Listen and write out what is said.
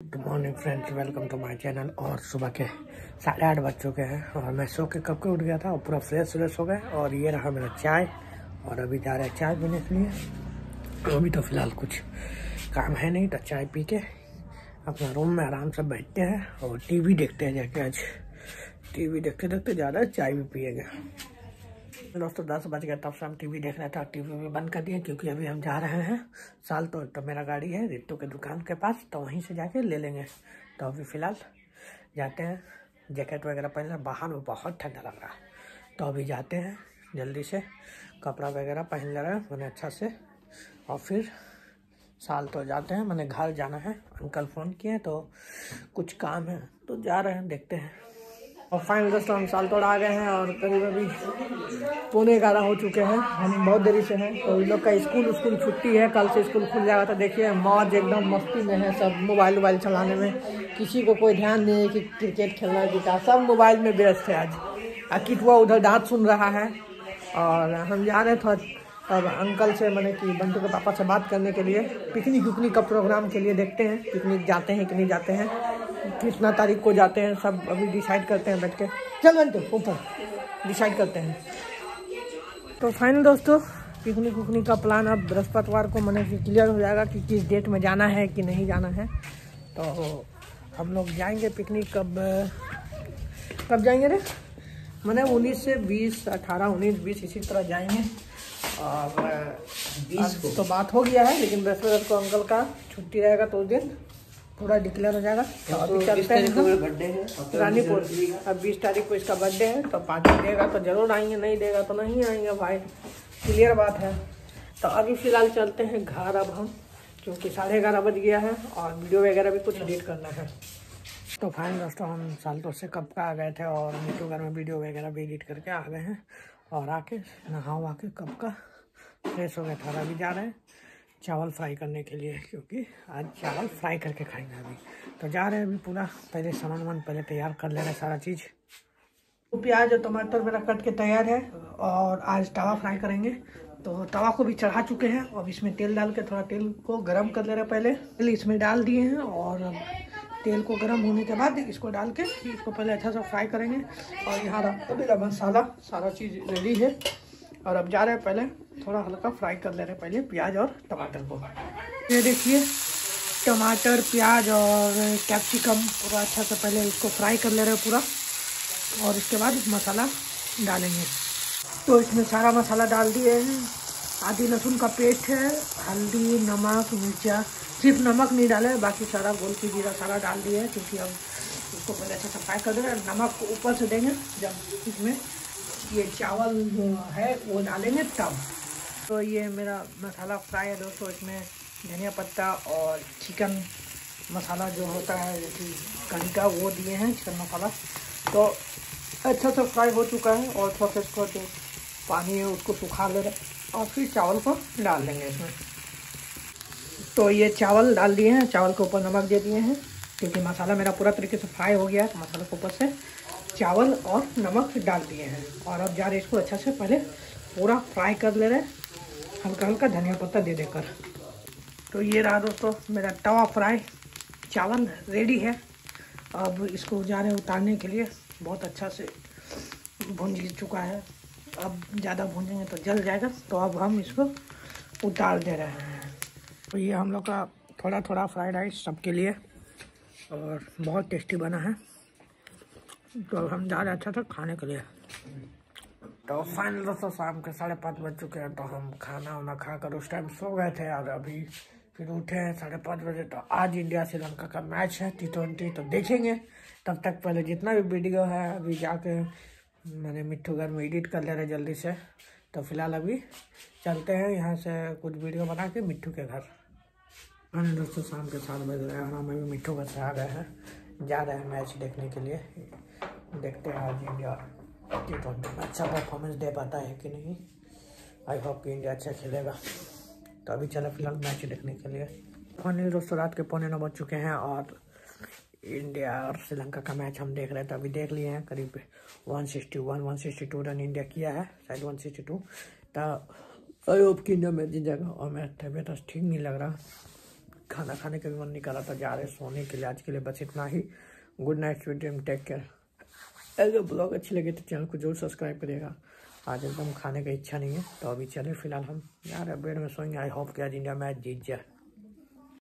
Good morning friends welcome to my channel और सुबह के साढ़े आठ बज चुके हैं और मैं सो के कब के उठ गया था? और पूरा फ्रेश फ्रेश हो गया। और ये रहा मेरा चाय। और अभी जा रहे हैं चाय पीने के लिए। तो अभी तो फ़िलहाल कुछ काम है नहीं तो चाय पी के अपना रूम में आराम से बैठते हैं और टीवी देखते हैं जाके आज। टीवी देखते देखते ज़्यादा चाय भी पिएगा। दोस्तों दस बज गया तब से हम टीवी देख रहे थे टीवी भी बंद कर दिए क्योंकि अभी हम जा रहे हैं। साल तो, तो मेरा गाड़ी है रितु के दुकान के पास तो वहीं से जाके ले लेंगे। तो अभी फ़िलहाल जाते हैं। जैकेट वगैरह पहन लें बाहर में बहुत ठंडा लग रहा है। तो अभी जाते हैं जल्दी से कपड़ा वगैरह पहन ले रहे हैं मैंने अच्छा से। और फिर साल तो जाते हैं मैंने घर जाना है अंकल फ़ोन किए तो कुछ काम है तो जा रहे हैं देखते हैं। और फाइनल दोस्तों हम साल तोड़ आ गए हैं और करीब अभी पौने ग्यारह हो चुके हैं। हम बहुत देरी से हैं। तो लोग का स्कूल स्कूल छुट्टी है। कल से स्कूल खुल जाएगा तो देखिए, मौज एकदम मस्ती में है सब मोबाइल वोबाइल चलाने में। किसी को कोई ध्यान नहीं है कि क्रिकेट खेलना है क्या। सब मोबाइल में व्यस्त है आज। आ किटुआ उधर डांत सुन रहा है। और हम जा रहे थे अब अंकल से मैंने कि बंटू के पापा से बात करने के लिए। पिकनिक उकनिक का प्रोग्राम के लिए देखते हैं। पिकनिक जाते हैं कि नहीं जाते हैं। कितना तारीख को जाते हैं सब अभी डिसाइड करते हैं बैठ के। चल बंटू ऊपर। डिसाइड करते हैं। तो फाइनल दोस्तों पिकनिक उकनिक का प्लान अब बृहस्पतिवार को मैंने क्लियर हो जाएगा कि किस डेट में जाना है कि नहीं जाना है। तो हम लोग जाएँगे पिकनिक कब कब जाएँगे रे? मैंने उन्नीस से बीस अठारह उन्नीस बीस इसी तरह जाएँगे। और बीस को। तो बात हो गया है लेकिन बृहस्पति को अंकल का छुट्टी रहेगा तो उस दिन। पूरा डिक्लेयर हो जाएगा। तो अभी चलते हैं बर्थडे है रानीपुर। अब बीस तारीख को इसका बर्थडे है तो पार्टी देगा तो ज़रूर आएँगे नहीं देगा तो नहीं आएँगे भाई। क्लियर बात है। तो अभी फ़िलहाल चलते हैं घर अब हम क्योंकि साढ़े ग्यारह बज गया है और वीडियो वगैरह भी कुछ एडिट करना है। तो फाइन दोस्तों हम सालतों से कब का आ गए थे और मीटू घर में वीडियो वगैरह भी एडिट करके आ गए हैं। और आके नहा वहा के कब का फ्रेश हो गया था अभी जा रहे हैं। चावल फ्राई करने के लिए, क्योंकि आज चावल फ्राई करके खाएँगे अभी। तो जा रहे हैं अभी पूरा, पहले सामान वामान पहले तैयार कर ले रहे सारा चीज़। तो प्याज और टमाटर मेरा कट के तैयार है, और आज तवा फ्राई करेंगे। तो तवा को भी चढ़ा चुके हैं, अब इसमें तेल डाल के थोड़ा तेल को गर्म कर ले रहे पहले। तेल इसमें डाल दिए हैं, और तेल को गर्म होने के बाद इसको डाल के इसको पहले अच्छा सा फ्राई करेंगे। और यहाँ मेरा मसाला, सारा चीज़ रेडी है। और अब जा रहे हैं पहले थोड़ा हल्का फ्राई कर ले रहे हैं पहले प्याज और टमाटर को। ये देखिए, टमाटर, प्याज और कैप्सिकम पूरा अच्छा से पहले इसको फ्राई कर ले रहे हैं पूरा और इसके बाद मसाला डालेंगे। तो इसमें सारा मसाला डाल दिए हैं। आधी लहसुन का पेस्ट है, हल्दी, नमक, मिर्चा, सिर्फ़ नमक नहीं डाले बाकी सारा गोल की जीरा सारा डाल दिए है, क्योंकि हम इसको पहले अच्छा से फ्राई कर दे रहे हैं। नमक ऊपर से देंगे जब इसमें ये चावल है, वो डालेंगे तब। तो ये मेरा मसाला फ्राई है दोस्तों, इसमें धनिया पत्ता और चिकन मसाला जो होता है जैसे कड़ी का, वो दिए हैं, चिकन मसाला। तो अच्छा सा फ्राई हो चुका है और थोड़ा सा इसको जो पानी है, उसको सुखा ले रहे और फिर चावल को डाल देंगे इसमें। तो ये चावल डाल दिए हैं, चावल के ऊपर नमक दे दिए हैं, क्योंकि मसाला मेरा पूरा तरीके से फ्राई हो गया है तो मसाला के ऊपर से चावल और नमक डाल दिए हैं। और अब जा रहे इसको अच्छा से पहले पूरा फ्राई कर ले रहे हल्का हल्का धनिया पत्ता दे देकर। तो ये रहा दोस्तों, मेरा तवा फ्राई। चावल रेडी है। अब इसको जा रहे उतारने के लिए। बहुत अच्छा से भूंज चुका है। अब ज़्यादा भूंजेंगे तो जल जाएगा। तो अब हम इसको उतार दे रहे हैं। तो ये हम लोग का थोड़ा थोड़ा फ्राइड राइस सबके लिए और बहुत टेस्टी बना है। तो हम जा रहे अच्छा था खाने के लिए। तो फाइनल दोस्तों, शाम के साढ़े पाँच बज चुके हैं तो हम खाना वाना खाकर उस टाइम सो गए थे और अभी फिर उठे हैं साढ़े पाँच बजे। तो आज इंडिया श्रीलंका का मैच है टी ट्वेंटी तो देखेंगे। तब तक पहले जितना भी वीडियो है, अभी जाके मैंने मिट्टू घर में एडिट कर ले रहे जल्दी से। तो फ़िलहाल अभी चलते हैं यहाँ से कुछ वीडियो बना के मिट्टू के घर। मैंने दोस्तों शाम के सात बज रहे हैं हम अभी मिट्टू घर से आ गए हैं, जा रहे हैं मैच देखने के लिए। देखते हैं आज इंडिया टी ट्वेंटी में। अच्छा परफॉर्मेंस दे पाता है कि नहीं? आई होप कि इंडिया अच्छा खेलेगा। तो अभी चलो फ़िलहाल मैच देखने के लिए। फाइनली दोस्तों, रात के पौने नौ बज चुके हैं और इंडिया और श्रीलंका का मैच हम देख रहे थे, अभी देख लिए हैं। करीब one sixty one one sixty two run India किया है, शायद वन सिक्सटी टू तो आई होप कि इंडिया मैच जाएगा। और मेरा तबीयत ठीक नहीं लग रहा। खाना खाने का भी मन नहीं कर रहा था, जा रहे सोने के लिए। आज के लिए बस इतना ही। Good night sweet dream take care अगर ब्लॉग अच्छे लगे तो चैनल को ज़रूर सब्सक्राइब करिएगा। आज एकदम खाने का इच्छा नहीं है तो अभी चले फ़िलहाल हम। यार बेड में सोएँगे। आई होप कि आज इंडिया मैच जीत जाए।